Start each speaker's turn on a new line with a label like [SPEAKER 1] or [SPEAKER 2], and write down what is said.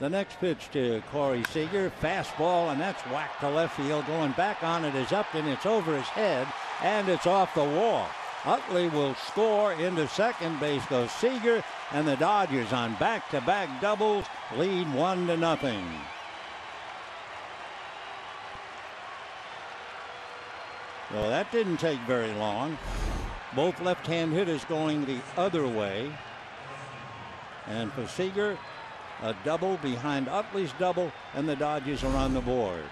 [SPEAKER 1] The next pitch to Corey Seager, fastball, and that's whacked to left field. Going back on it is Upton. It's over his head, and it's off the wall. Utley will score into second base goes Seager, and the Dodgers on back-to-back doubles lead one to nothing. Well, that didn't take very long. Both left-hand hitters going the other way. And for Seager, a double behind Utley's double, and the Dodgers are on the board.